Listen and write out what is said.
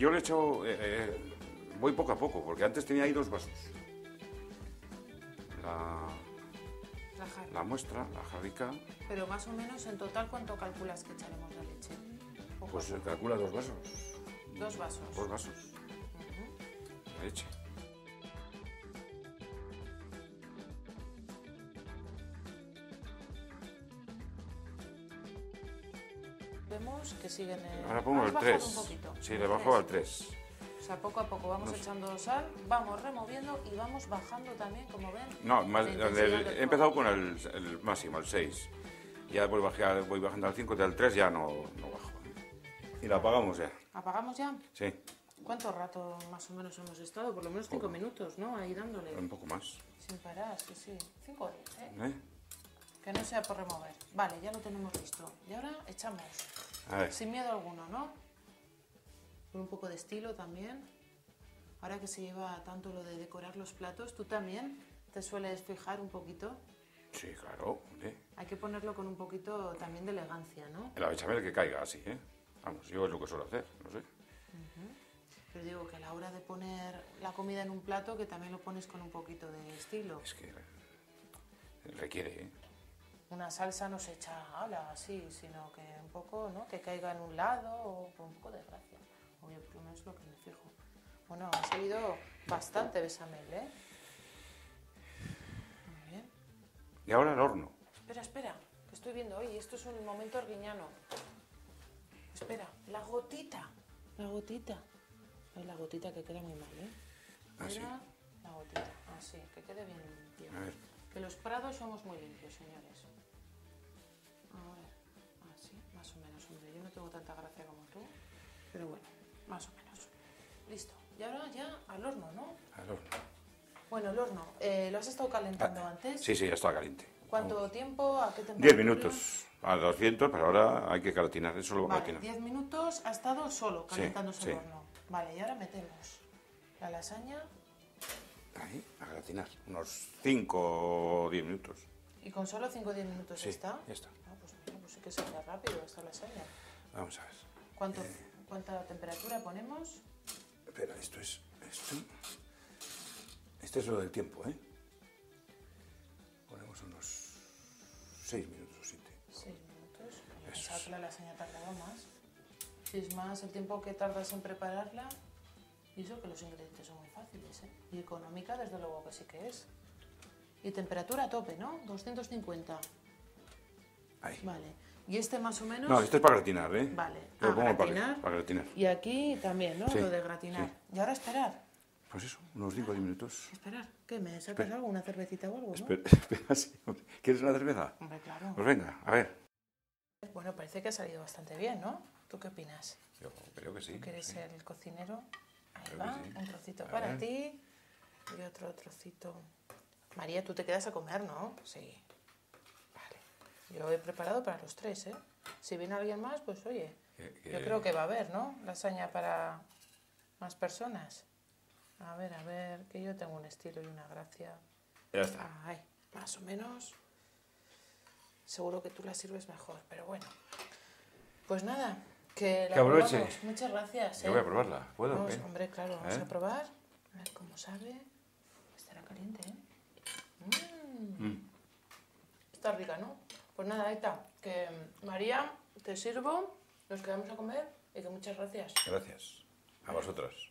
Yo le he hecho... eh, eh, voy poco a poco, porque antes tenía ahí dos vasos. La, La la muestra, la jarrica, Pero más o menos en total, ¿cuánto calculas que echaremos de leche? Pues se poco. calcula dos vasos. Dos vasos. Dos vasos de leche. Vemos que siguen el... Ahora pongo el bajado 3. un poquito. Sí, le bajo al 3. O sea, poco a poco vamos echando sal, vamos removiendo y vamos bajando también, como ven. No, más- el- he empezado con el, el máximo, el 6. Ya voy, bajar- voy bajando al 5, del 3 ya no, no bajo. Y la apagamos ya. ¿Apagamos ya? Sí, ¿Cuánto rato más o menos hemos estado? Por lo menos cinco minutos, ¿no? Ahí dándole. un poco más. Sin parar, sí, sí. Cinco o diez, ¿eh? ¿Eh? Que no sea por remover. Vale, ya lo tenemos listo. Y ahora echamos. A ver, Sin miedo alguno, ¿no? Con un poco de estilo también. Ahora que se lleva tanto lo de decorar los platos, ¿tú también te sueles fijar un poquito? sí, claro. ¿eh? Hay que ponerlo con un poquito también de elegancia, ¿no? La bechamel que caiga así, ¿eh? Vamos, yo es lo que suelo hacer, no sé. Pero digo que a la hora de poner la comida en un plato, que también lo pones con un poquito de estilo. Es que requiere, ¿eh? Una salsa no se echa ala así, sino que un poco, ¿no? Que caiga en un lado o con un poco de gracia. Oye, por lo menos es lo que me fijo. Bueno, ha salido bastante bechamel, ¿eh? Muy bien. Y ahora el horno. Espera, espera, que estoy viendo. Oye, esto es un momento arguiñano. Espera, la gotita. La gotita. Ay, la gotita que queda muy mal, ¿eh? Ah, sí. Mira, la gotita. Así, que quede bien limpio. A ver, Que los prados somos muy limpios, señores. Pero bueno, más o menos. Listo. Y ahora ya al horno, ¿no? al horno. Bueno, el horno, eh, ¿lo has estado calentando antes? Ah, Sí, sí, ya está caliente. ¿Cuánto tiempo? ¿A qué temperatura? 10 minutos. A 200, pero ahora hay que calatinar, eso lo Vale, calatinar. 10 minutos ha estado solo Sí, calentándose sí. el horno. Vale, y ahora metemos la lasaña Ahí, a gratinar. Unos 5 o 10 minutos. y con solo 5 o 10 minutos Sí, está. ya está. Ah, pues pues sí que se rápido esta lasaña. Vamos a ver. ¿Cuánto, ¿Cuánta temperatura ponemos? Espera, esto es. Esto. Este es lo del tiempo, ¿eh? Ponemos unos 6 minutos o 7. 6 minutos. Yo Eso pensaba es. que la lasaña tardaba más. Si es más el tiempo que tardas en prepararla, y eso que los ingredientes son muy fáciles, ¿eh? Y económica, desde luego que sí que es. Y temperatura a tope, ¿no? 250. Ahí. Vale. Y este más o menos... No, esto es para gratinar, ¿eh? Vale. Yo lo Ah, pongo para, gratinar. para gratinar. Y aquí también, ¿no? Sí, Lo de gratinar. sí. Y ahora esperar. Pues eso, unos 5 o 10 minutos. Esperar. ¿Qué? ¿Me sacas Espera. algo? ¿Una cervecita o algo, no? Espera, espera, sí. ¿Quieres una cerveza? Hombre, claro. Pues venga, a ver. Bueno, parece que ha salido bastante bien, ¿no? ¿Tú qué opinas? Yo creo que sí. ¿Tú que eres sí. el cocinero? Ahí Creo va, sí. un trocito A para ver. ti y otro trocito. María, tú te quedas a comer, ¿no? Sí. Yo he preparado para los tres, ¿eh? Si viene alguien más, pues oye, yo creo que va a haber, ¿no? Lasaña para más personas. A ver, a ver, que yo tengo un estilo y una gracia. Ya está. Ay, más o menos. Seguro que tú la sirves mejor, pero bueno. Pues nada, que la Que aproveche. probamos. Muchas gracias. Yo ¿eh? voy a probarla. ¿Puedo? Vamos, qué? hombre, claro, vamos ¿Eh? a probar. A ver cómo sabe. Estará caliente, ¿eh? Mm. Mm. Está rica, ¿no? Pues nada, está. Que María, te sirvo, nos quedamos a comer y que muchas gracias. Gracias. A vosotros.